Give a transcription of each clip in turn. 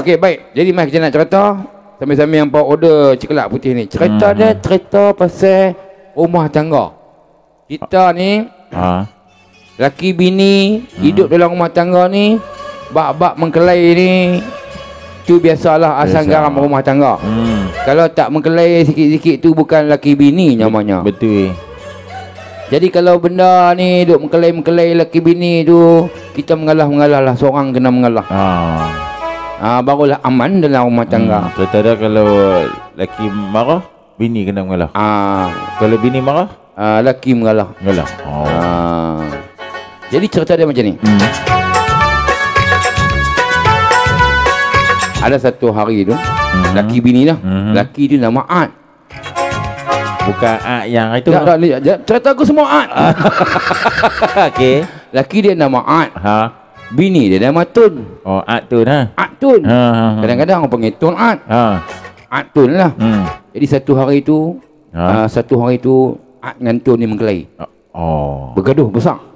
Okey, baik. Jadi mai kita nak cerita sambil-sambil yang bawa order cikelat putih ni. Cerita Hmm. dia cerita pasal rumah tangga. Kita ni Ha. laki bini hidup dalam rumah tangga ni bab-bab mengkelai ni tu biasalah asal Biasa. garam rumah tangga. Hmm. Kalau tak mengkelai sikit-sikit tu bukan laki bini namanya. Betul. Jadi kalau benda ni duk mengkelai-mengkelai laki bini tu kita mengalah-mengalah lah seorang kena mengalah. Ha. Ah barulah aman dalam rumah tangga. Hmm. Kata dia kalau laki marah, bini kena mengalah. Ah, Kalau bini marah, ah laki mengalah. mengalah. Oh. Ah. Jadi cerita dia macam ni. Hmm. Ada satu hari tu, Mhm. laki bini lah. Mhm. Laki dia nama Ad. Bukan ah yang itu. Tak, tak, cerita aku semua Ad. Okey. Laki dia nama Ad. Ha. Bini dia nama Tun. Oh, at tu dah. Ad Tun. Ha. ha, ha. Kadang-kadang orang panggil Tun Ad. Ha. Ad Tun lah. Hmm. Jadi satu hari tu, Ha. ah, satu hari tu Ad dengan Tun ni mengkelai. Oh. Bergaduh besar.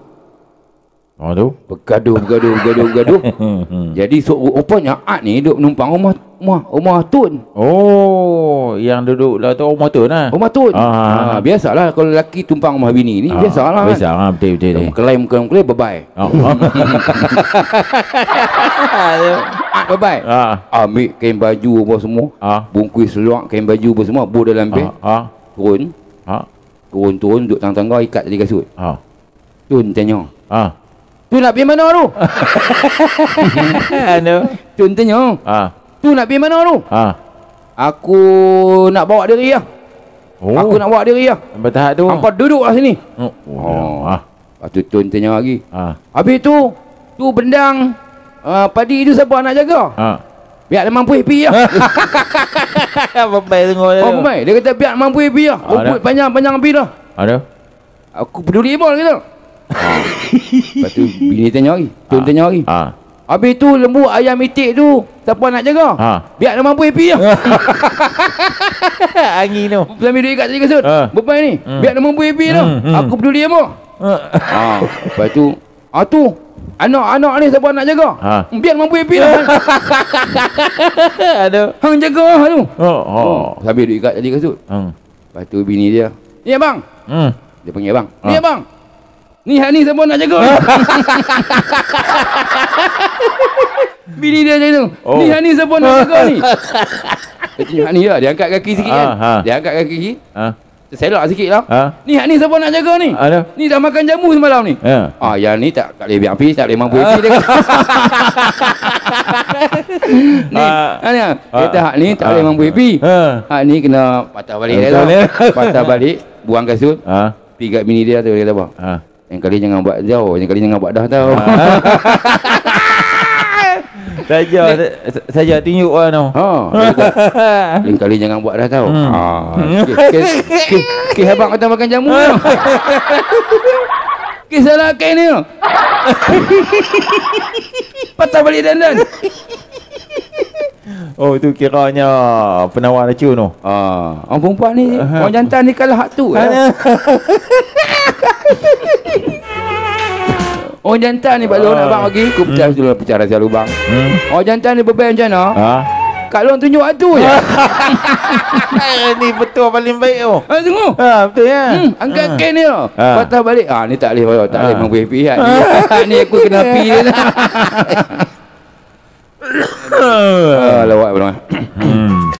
Oh tu. Bergaduh, bergaduh, bergaduh, bergaduh. Jadi so, rupanya Ad ni duduk menumpang rumah rumah rumah Tun. Oh, yang duduk lah tu rumah tu nah. Rumah Tun. Ah. Ah, biasalah kalau lelaki tumpang rumah bini ni, biasalah kan. Biasa ah betul betul. betul. Kelai muka kelai bye-bye. Oh. Ad bye-bye. Ah. Ambil kain baju apa semua. Ah. Bungkus seluar kain baju apa semua, bu dalam beg. Ah. Turun, Ah. Ah. turun-turun duduk tangga-tangga ikat tadi kasut. Ah. Tun tanya. Ah. Tu nak pergi mana tu? Anu. Tun tanya. Ah. Tu nak pergi mana tu? Ah. Aku nak bawa diri lah. Oh. Aku nak bawa diri lah. Sampai tahap tu. Hampa duduk lah sini. Oh. Oh. oh. Ah. Lepas tu Tun tanya lagi. Ah. Habis tu, tu bendang uh, padi tu siapa nak jaga? Ah. Biar dia mampu happy lah. Apa baik tengok Oh, baik. Dia kata biar mampu happy lah. Ah, Rumput panjang-panjang happy lah. Ada. Aku peduli pun kata. Lepas tu bini tanya lagi. Tun Ah. tanya lagi. Ah. Habis tu lembu ayam itik tu siapa nak jaga? Ha. Biar dia mampu happy lah. Angin tu. Sambil duduk ikat tadi kasut. Ah. Beban ni. Hmm. Biar dia mampu happy lah. Hmm, hmm. Aku peduli apa? Ha. Lepas tu, ah tu. Anak-anak ni siapa nak jaga? Ha. Biar mampu happy lah. Ada. Hang jaga lah tu. Oh. Oh. Sambil duduk ikat tadi kasut. Hmm. Lepas tu bini dia. Ni abang. Hmm. Dia panggil abang. Ni Ah. abang. Ni hak ni siapa nak jaga? bini dia macam tu. Oh. Ni hak ni siapa nak jaga ni? Dia tunjuk hak ni lah. Dia angkat kaki sikit kan. Ah, ah. Dia angkat kaki sikit. Ah. Terselak sikit lah. Ah. Ni hak ni siapa nak jaga ni? Ada. Ni dah makan jamu semalam ni. Ya. Ah, yang ni tak tak boleh biar habis, tak boleh mampu habis dia ni, Ah. ha, ni, ah. kata hak ni tak Ah. boleh mampu habis. Ha. Hak ni kena patah balik dia. Patah balik, buang kasut, Ah. pergi kat bini dia tu dia kata apa? Ah. Yang kali jangan buat jauh, yang kali jangan buat dah tau. Saja saja tunjuk lah no. ha, lain kali jangan buat dah tau. Hmm. Ha, kes, kes, kes, kes abang kata makan jamu. Kes salah kain ni. Patah balik dandan. Oh tu kiranya penawar racun tu. Ah, orang perempuan ni, orang jantan ni kalah hak tu. lah. Orang jantan ni kalau nak bang bagi, aku pecah dulu pecah rahsia lubang. Hmm. Orang jantan ni beban macam mana? Ha. Kak Long tunjuk hak tu je. ni betul paling baik tu. Ha tunggu. Ha betul ya. Hmm, angkat kain ni tau. Ah. Patah balik. Ah ni tak boleh, tak boleh Ah. mampu happy kan. Ni, ni aku kena pi dia. Ah.